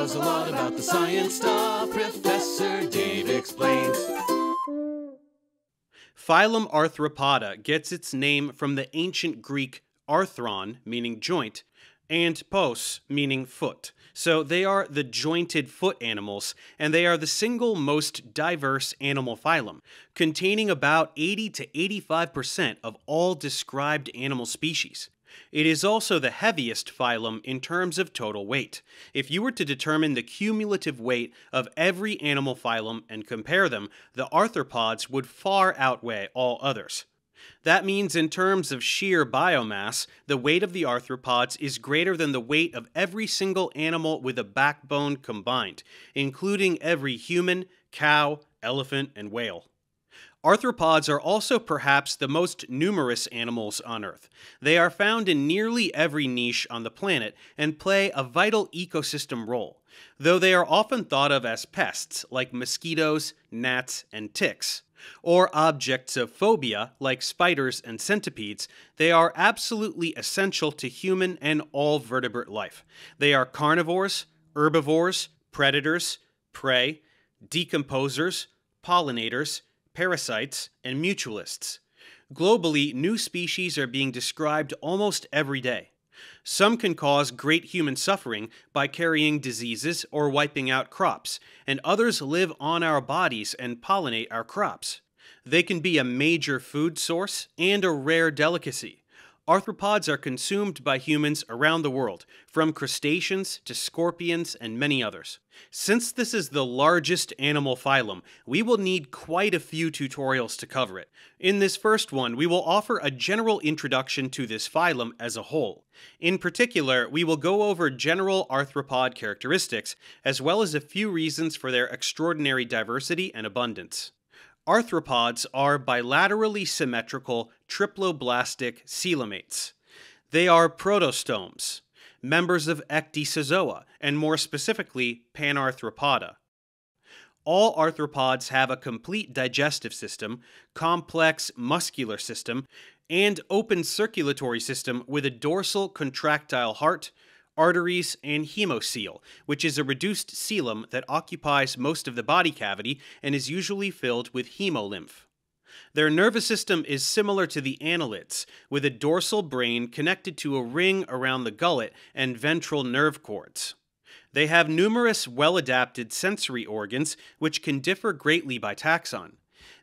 knows a lot about the science stuff. Professor Dave explains. Phylum Arthropoda gets its name from the ancient Greek arthron, meaning joint, and pos, meaning foot. So they are the jointed foot animals, and they are the single most diverse animal phylum, containing about 80 to 85% of all described animal species. It is also the heaviest phylum in terms of total weight. If you were to determine the cumulative weight of every animal phylum and compare them, the arthropods would far outweigh all others. That means, in terms of sheer biomass, the weight of the arthropods is greater than the weight of every single animal with a backbone combined, including every human, cow, elephant, and whale. Arthropods are also perhaps the most numerous animals on Earth. They are found in nearly every niche on the planet and play a vital ecosystem role, though they are often thought of as pests like mosquitoes, gnats, and ticks. Or objects of phobia like spiders and centipedes, they are absolutely essential to human and all vertebrate life. They are carnivores, herbivores, predators, prey, decomposers, pollinators, parasites, and mutualists. Globally, new species are being described almost every day. Some can cause great human suffering by carrying diseases or wiping out crops, and others live on our bodies and pollinate our crops. They can be a major food source and a rare delicacy. Arthropods are consumed by humans around the world, from crustaceans to scorpions and many others. Since this is the largest animal phylum, we will need quite a few tutorials to cover it. In this first one, we will offer a general introduction to this phylum as a whole. In particular, we will go over general arthropod characteristics, as well as a few reasons for their extraordinary diversity and abundance. Arthropods are bilaterally symmetrical triploblastic coelomates. They are protostomes, members of Ecdysozoa, and more specifically, Panarthropoda. All arthropods have a complete digestive system, complex muscular system, and open circulatory system with a dorsal contractile heart, arteries, and hemocoel, which is a reduced coelom that occupies most of the body cavity and is usually filled with hemolymph. Their nervous system is similar to the annelids, with a dorsal brain connected to a ring around the gullet and ventral nerve cords. They have numerous well adapted sensory organs, which can differ greatly by taxon.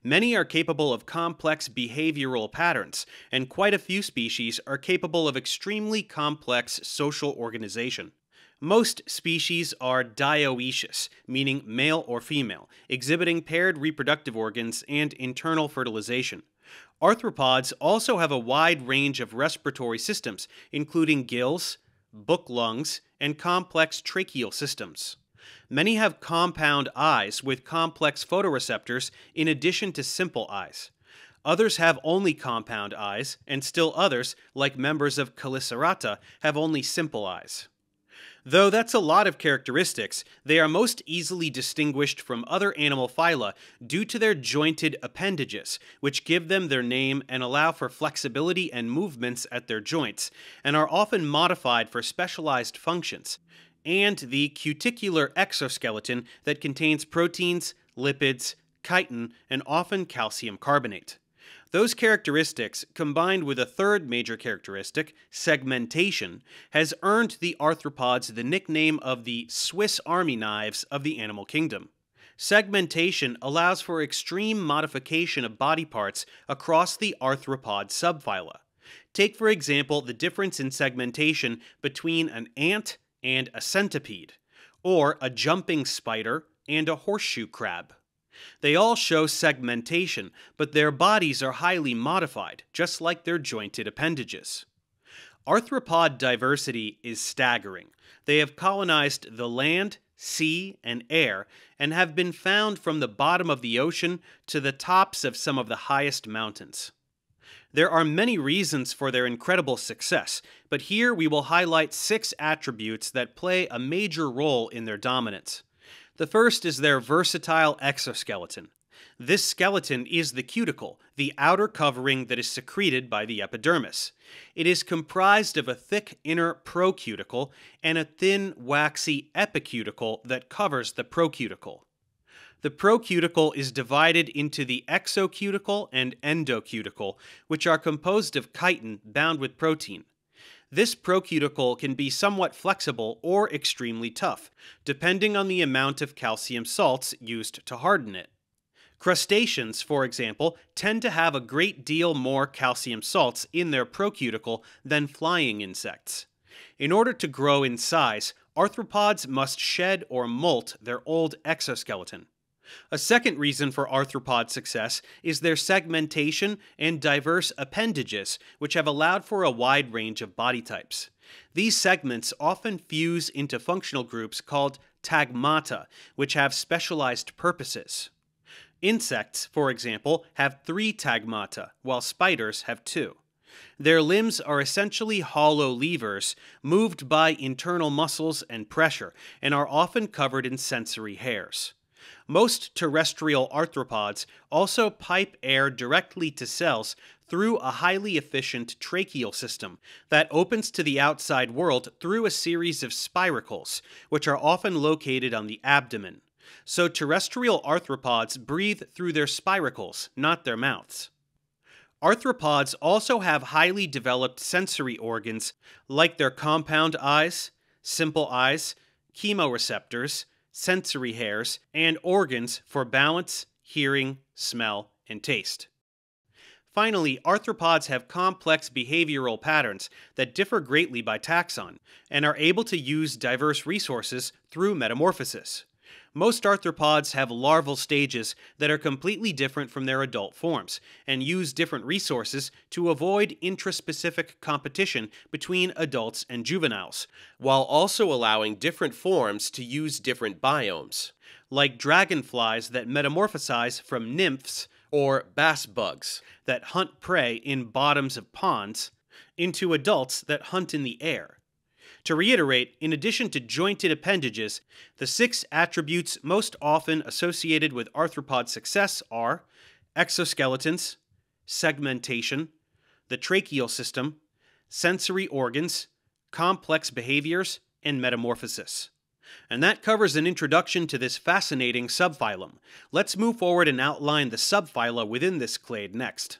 Many are capable of complex behavioral patterns, and quite a few species are capable of extremely complex social organization. Most species are dioecious, meaning male or female, exhibiting paired reproductive organs and internal fertilization. Arthropods also have a wide range of respiratory systems, including gills, book lungs, and complex tracheal systems. Many have compound eyes with complex photoreceptors in addition to simple eyes. Others have only compound eyes, and still others, like members of Chelicerata, have only simple eyes. Though that's a lot of characteristics, they are most easily distinguished from other animal phyla due to their jointed appendages, which give them their name and allow for flexibility and movements at their joints, and are often modified for specialized functions, and the cuticular exoskeleton that contains proteins, lipids, chitin, and often calcium carbonate. Those characteristics, combined with a third major characteristic, segmentation, has earned the arthropods the nickname of the Swiss Army knives of the animal kingdom. Segmentation allows for extreme modification of body parts across the arthropod subphyla. Take, for example, the difference in segmentation between an ant and a centipede, or a jumping spider and a horseshoe crab. They all show segmentation, but their bodies are highly modified, just like their jointed appendages. Arthropod diversity is staggering. They have colonized the land, sea, and air, and have been found from the bottom of the ocean to the tops of some of the highest mountains. There are many reasons for their incredible success, but here we will highlight six attributes that play a major role in their dominance. The first is their versatile exoskeleton. This skeleton is the cuticle, the outer covering that is secreted by the epidermis. It is comprised of a thick inner procuticle and a thin, waxy epicuticle that covers the procuticle. The procuticle is divided into the exocuticle and endocuticle, which are composed of chitin bound with protein. This procuticle can be somewhat flexible or extremely tough, depending on the amount of calcium salts used to harden it. Crustaceans, for example, tend to have a great deal more calcium salts in their procuticle than flying insects. In order to grow in size, arthropods must shed or molt their old exoskeleton. A second reason for arthropod success is their segmentation and diverse appendages, which have allowed for a wide range of body types. These segments often fuse into functional groups called tagmata, which have specialized purposes. Insects, for example, have three tagmata, while spiders have two. Their limbs are essentially hollow levers, moved by internal muscles and pressure, and are often covered in sensory hairs. Most terrestrial arthropods also pipe air directly to cells through a highly efficient tracheal system that opens to the outside world through a series of spiracles, which are often located on the abdomen. So terrestrial arthropods breathe through their spiracles, not their mouths. Arthropods also have highly developed sensory organs like their compound eyes, simple eyes, chemoreceptors, sensory hairs, and organs for balance, hearing, smell, and taste. Finally, arthropods have complex behavioral patterns that differ greatly by taxon and are able to use diverse resources through metamorphosis. Most arthropods have larval stages that are completely different from their adult forms and use different resources to avoid intraspecific competition between adults and juveniles, while also allowing different forms to use different biomes, like dragonflies that metamorphosize from nymphs or bass bugs that hunt prey in bottoms of ponds into adults that hunt in the air. To reiterate, in addition to jointed appendages, the six attributes most often associated with arthropod success are exoskeletons, segmentation, the tracheal system, sensory organs, complex behaviors, and metamorphosis. And that covers an introduction to this fascinating subphylum. Let's move forward and outline the subphyla within this clade next.